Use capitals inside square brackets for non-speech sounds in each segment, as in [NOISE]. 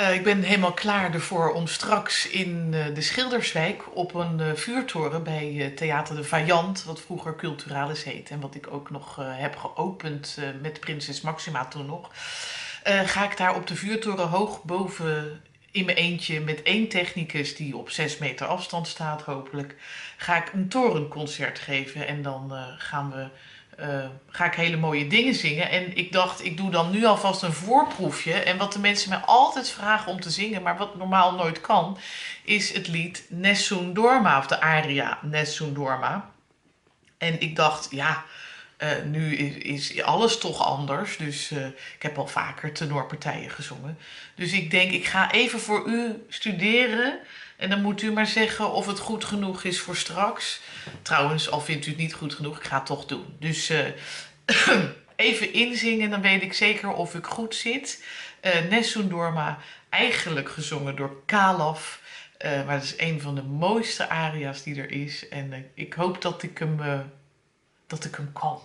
Uh, ik ben helemaal klaar ervoor om straks in uh, de Schilderswijk op een uh, vuurtoren bij Theater de Vaillant, wat vroeger Culturalis heet en wat ik ook nog heb geopend met Prinses Maxima toen nog, ga ik daar op de vuurtoren hoog boven in mijn eentje met één technicus die op zes meter afstand staat hopelijk, ga ik een torenconcert geven en dan gaan we uh, ga ik hele mooie dingen zingen. En ik dacht, ik doe dan nu alvast een voorproefje. En wat de mensen mij altijd vragen om te zingen, maar wat normaal nooit kan, is het lied Nessun Dorma, of de aria Nessun Dorma. En ik dacht, ja, uh, nu is, is, alles toch anders. Dus uh, ik heb al vaker tenorpartijen gezongen. Dus ik denk, ik ga even voor u studeren. En dan moet u maar zeggen of het goed genoeg is voor straks. Trouwens, al vindt u het niet goed genoeg, ik ga het toch doen. Dus uh, [CLEARS THROAT] even inzingen, dan weet ik zeker of ik goed zit. Uh, Nessun Dorma, eigenlijk gezongen door Kalaf. Uh, maar dat is een van de mooiste aria's die er is. En ik hoop dat ik hem, dat ik hem kan.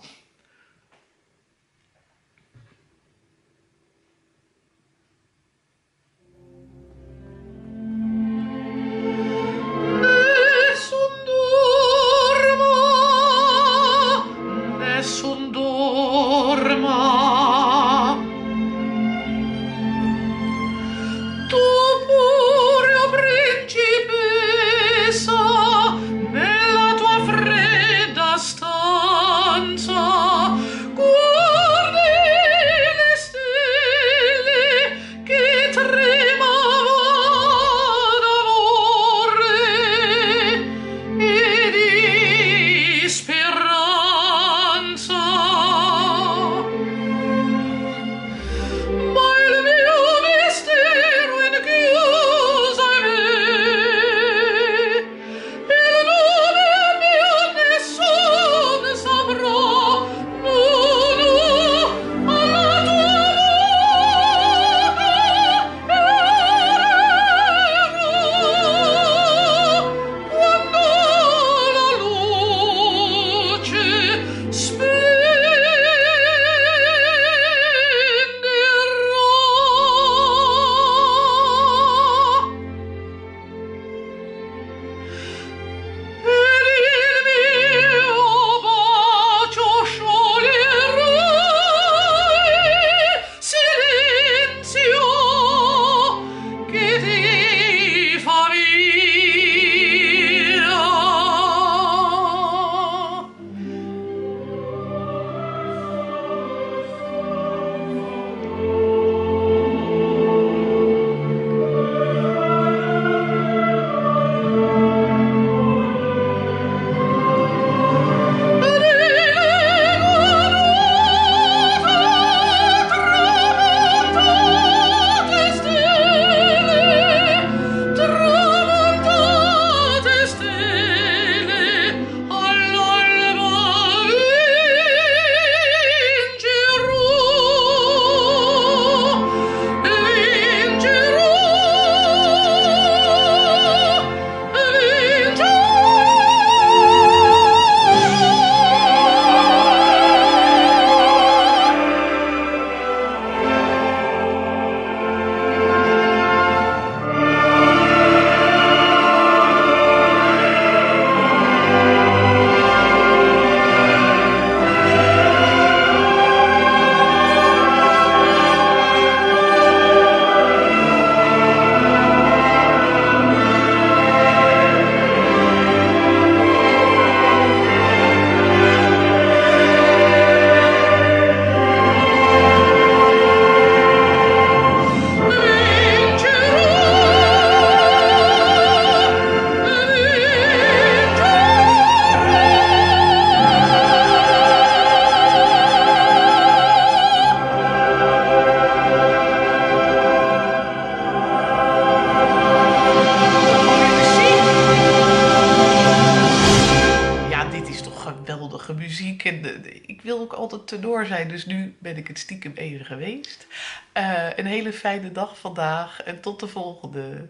En ik wil ook altijd tenor zijn, dus nu ben ik het stiekem even geweest. Uh, een hele fijne dag vandaag en tot de volgende.